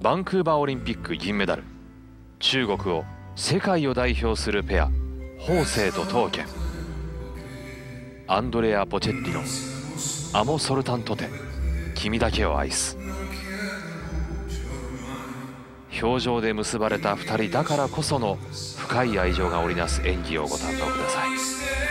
バンクーバーオリンピック銀メダル。中国を世界を代表するペア法政と東健アンドレア・ポチェッティの「アモ・ソルタントテ。君だけを愛す」表情で結ばれた2人だからこその深い愛情が織りなす演技をご堪能ください。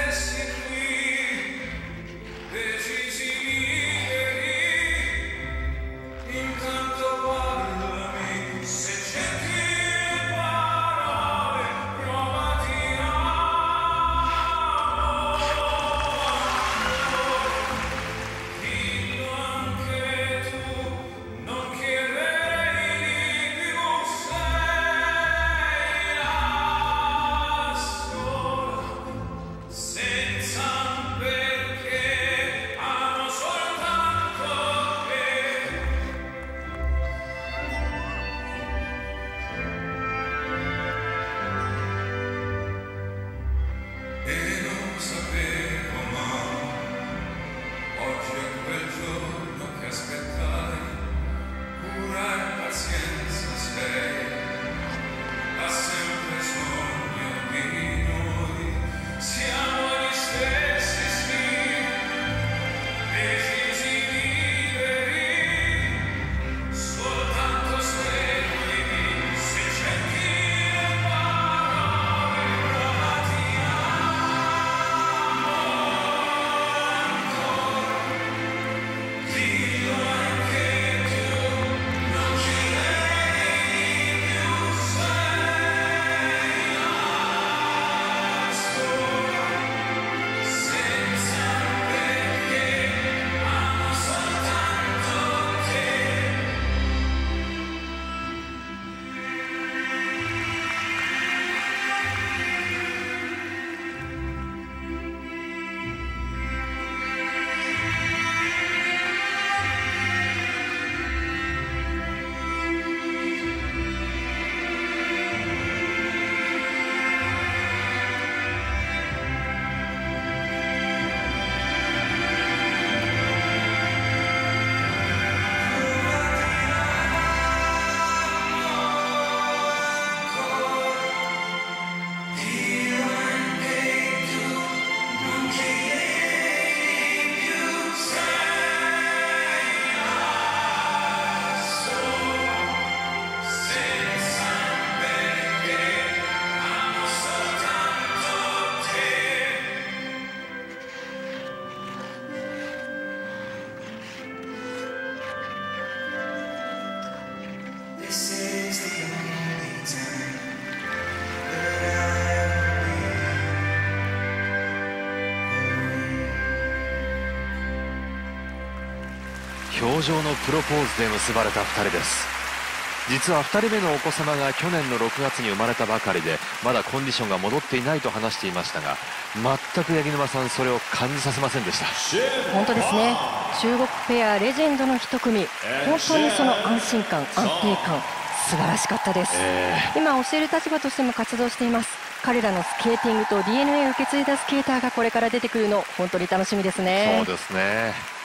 表情のプロポーズで結ばれた2人です。実は2人目のお子様が去年の6月に生まれたばかりでまだコンディションが戻っていないと話していましたが全く八木沼さんそれを感じさせませんでした。本当ですね。中国ペアレジェンドの1組。本当にその安心感安定感素晴らしかったです、えー、今教える立場としても活動しています。彼らのスケーティングと DNA を受け継いだスケーターがこれから出てくるの本当に楽しみですね。そうですね